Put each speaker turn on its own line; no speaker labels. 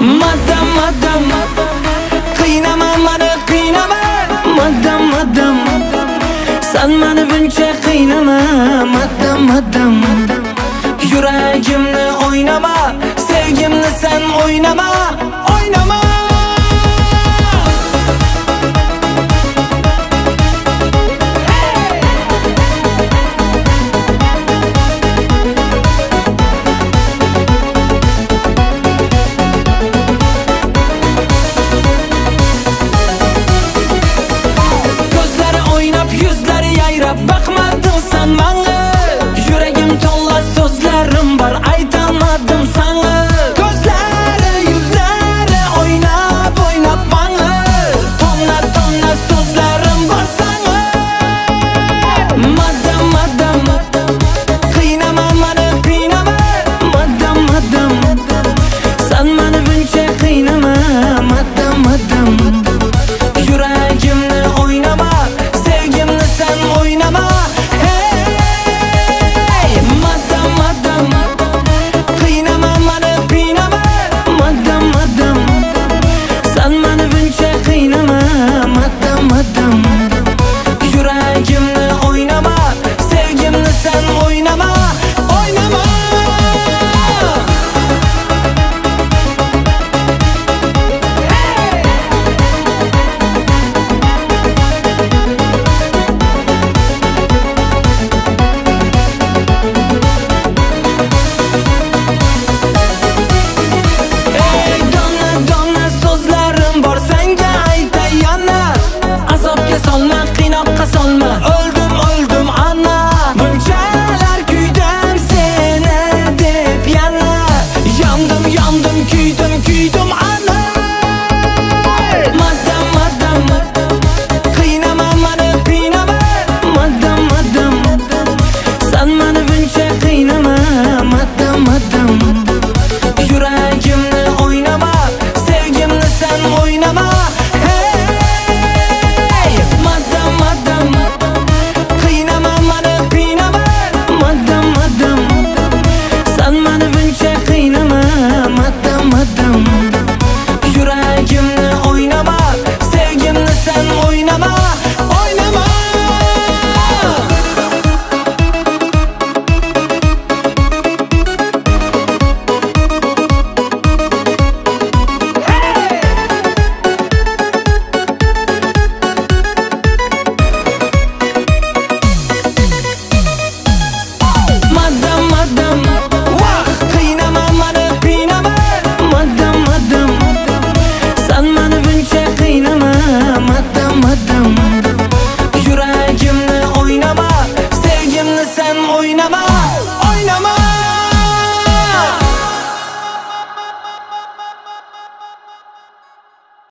madam madam qiynama mani qiynama. Madam madam san mani buncha qiynama. Madam madam yuragimni o'ynama sevgimni sen o'ynama. 낭만 Żadna ręce